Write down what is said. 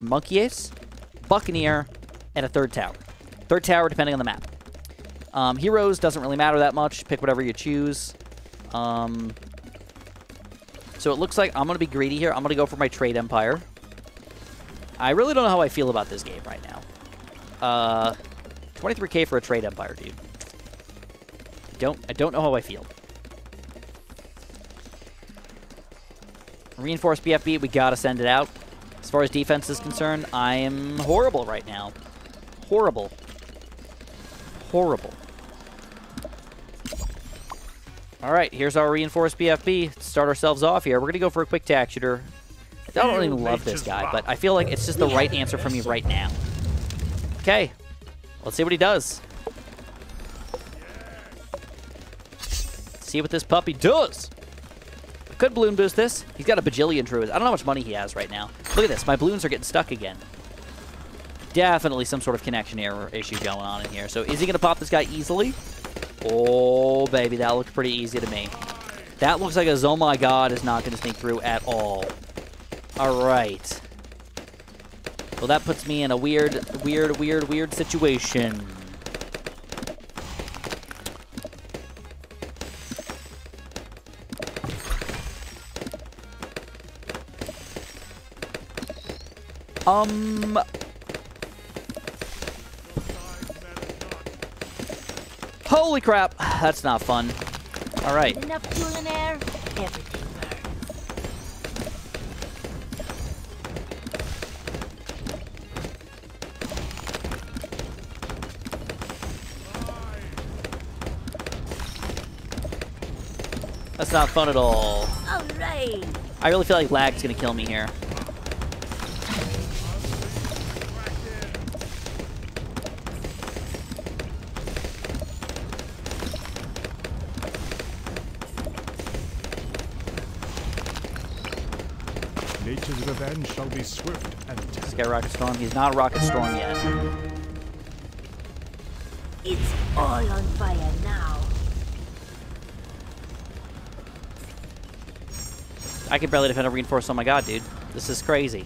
Monkey Ace, Buccaneer, and a third tower. Third tower, depending on the map. Um, heroes doesn't really matter that much. Pick whatever you choose. Um, so it looks like I'm going to be greedy here. I'm going to go for my Trade Empire. I really don't know how I feel about this game right now. Uh, 23k for a Trade Empire, dude. Don't I don't know how I feel. Reinforced BFB, we gotta send it out. As far as defense is concerned, I am horrible right now. Horrible. Horrible. All right, here's our reinforced BFB. To start ourselves off here. We're going to go for a quick tack shooter. I don't even love this guy, but I feel like it's just the right answer for me right now. Okay, let's see what he does. See what this puppy does. Could balloon boost this. He's got a bajillion druids. I don't know how much money he has right now. Look at this. My balloons are getting stuck again. Definitely some sort of connection error issue going on in here. So is he going to pop this guy easily? Oh, baby, that looked pretty easy to me. That looks like a oh my god is not going to sneak through at all. All right. Well, that puts me in a weird, weird, weird, weird situation. Um... Holy crap! That's not fun. All right. Enough fuel and air, everything burns. That's not fun at all. All right. I really feel like lag's gonna kill me here. Nature's revenge shall be swift and This terrible. guy Rocket Storm. He's not Rocket Storm yet. It's all on fire now. I can barely defend a reinforce. Oh my god, dude. This is crazy.